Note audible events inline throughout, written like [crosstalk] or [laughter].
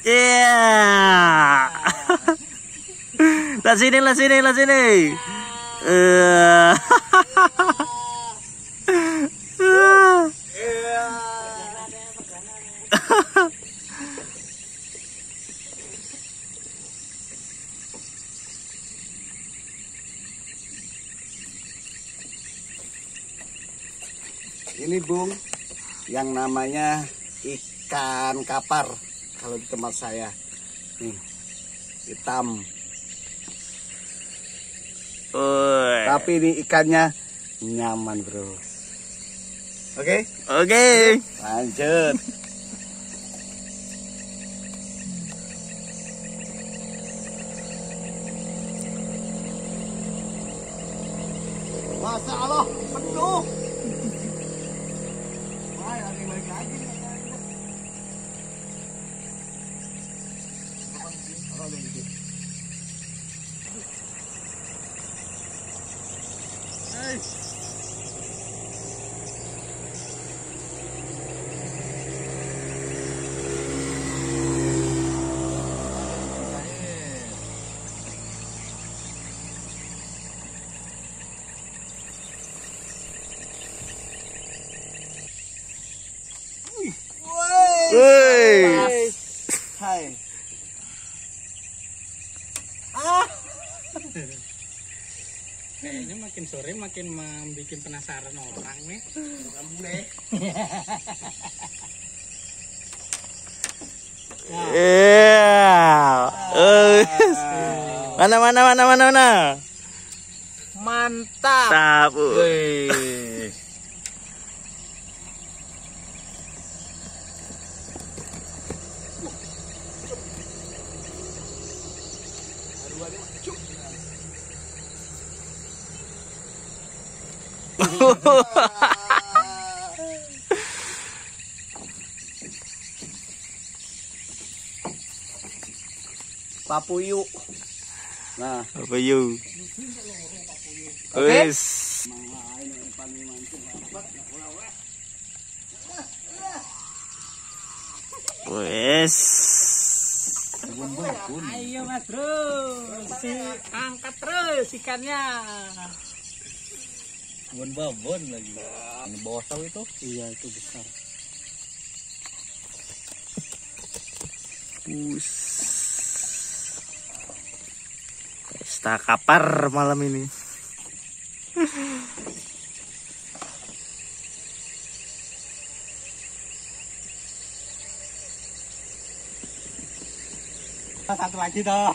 Iya. lah sini, lah sini, lah sini. Eh. Ini Bung, yang namanya ikan kapar kalau di tempat saya. Nih, hitam. Woi. Tapi ini ikannya nyaman, Bro. Oke, Oke. lanjut. Woi. Hai. Kayaknya makin sore makin membuat penasaran orang nih. Iya. Eh. [laughs] Mana mana mana mana mana. Mantap. Tap. Papuyu. Nah? Oke. Wes. Wes. Ayo Mas Bro. Si angkat terus ikannya. Bon babon lagi. Ini bosau itu? Iya itu besar. Us. Pesta kapar malam ini. Satu lagi toh.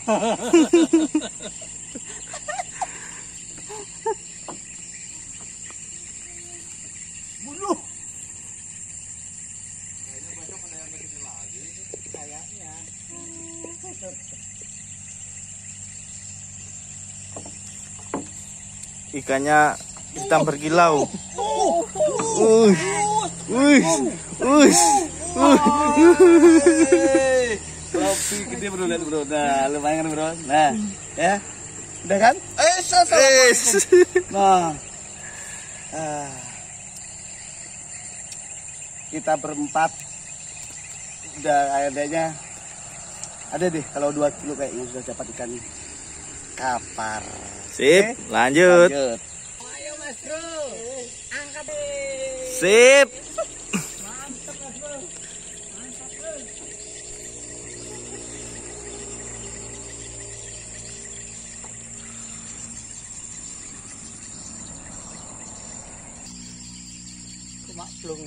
Ikannya hitam berkilau. Us. Us. Kopi gede bro, lihat bro. Nah, lumayan kan bro. Nah, ya. Udah kan? Eh. Nah. Ah. Kita berempat udah kayaknya ada deh kalau 2 kilo kayaknya sudah dapat ikan kapar. Sip, lanjut. Lanjut. Ayo Mas Bro. deh. Sip. Mantap mas bro. Mantap bro. Cuma belum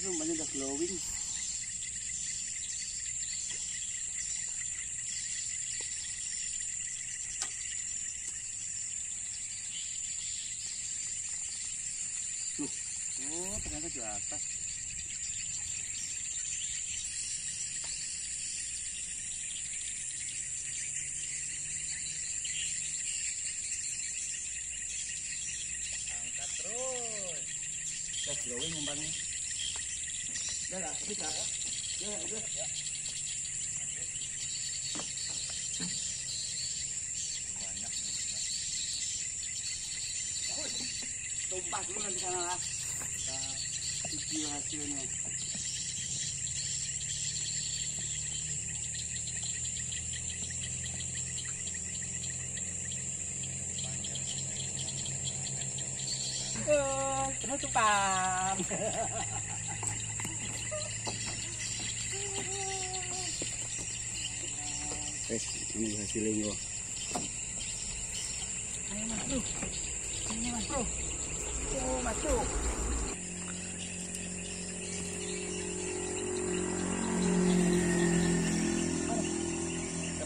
banyak udah glowing. Tuh. Oh, ternyata di atas. Angkat terus. Udah glowing umpannya. Udah udah. Banyak. Tumpah dulu nanti sana lah. Kita video hasilnya. Eh, penutupan. Wes, ini hasilnya gua. Ini mas bro. Ini mas bro. Oh mas bro.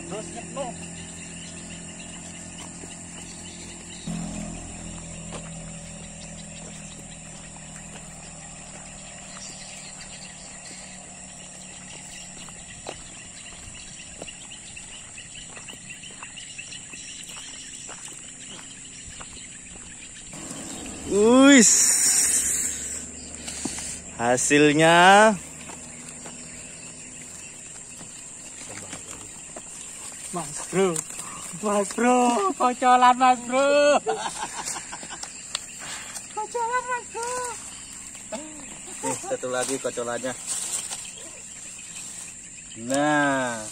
Terus no. Wis. Hasilnya Mas bro. Mas bro. Kocolan mas bro. Kocolan mas bro. Nih, satu lagi kocolannya. Nah.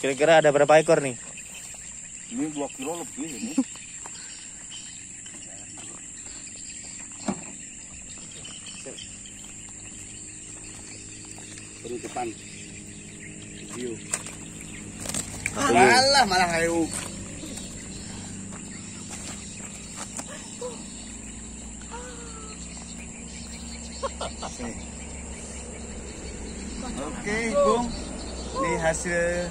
Kira-kira ada berapa ekor nih? Ini 2 kilo lebih ini. Penutupan video. Alah malah ayo. Oke, Bung. Ini hasil